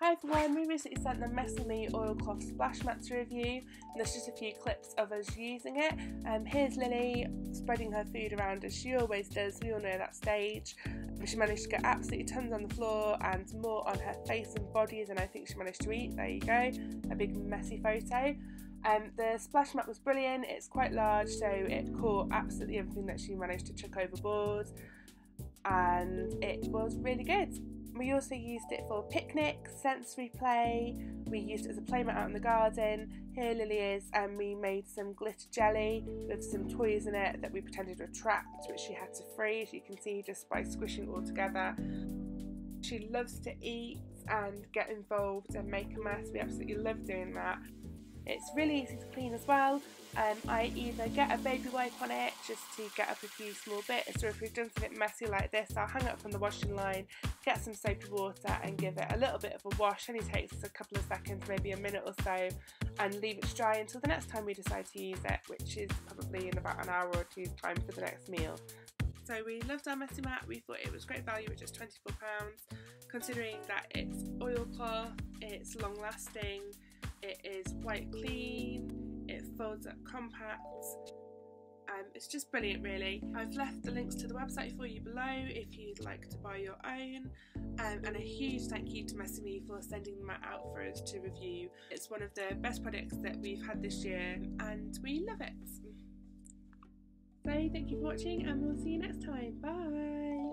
Hi everyone, we recently sent the Messy oilcloth splash mat review and there's just a few clips of us using it. Um, here's Lily spreading her food around as she always does, we all know that stage. She managed to get absolutely tons on the floor and more on her face and body than I think she managed to eat. There you go, a big messy photo. Um, the splash mat was brilliant, it's quite large so it caught absolutely everything that she managed to chuck overboard and it was really good. We also used it for picnics, sensory play, we used it as a playmat out in the garden. Here Lily is and we made some glitter jelly with some toys in it that we pretended were trapped which she had to freeze, you can see just by squishing all together. She loves to eat and get involved and make a mess, we absolutely love doing that. It's really easy to clean as well. Um, I either get a baby wipe on it just to get up a few small bits, or if we've done something messy like this, I'll hang it up on the washing line, get some soapy water and give it a little bit of a wash. Only takes a couple of seconds, maybe a minute or so, and leave it to dry until the next time we decide to use it, which is probably in about an hour or two's time for the next meal. So we loved our messy mat, we thought it was great value at just £24, considering that it's oilcloth, it's long lasting, it is white clean, it folds up compact. Um, it's just brilliant, really. I've left the links to the website for you below if you'd like to buy your own. Um, and a huge thank you to Messy Me for sending them out for us to review. It's one of the best products that we've had this year, and we love it. So, thank you for watching, and we'll see you next time. Bye.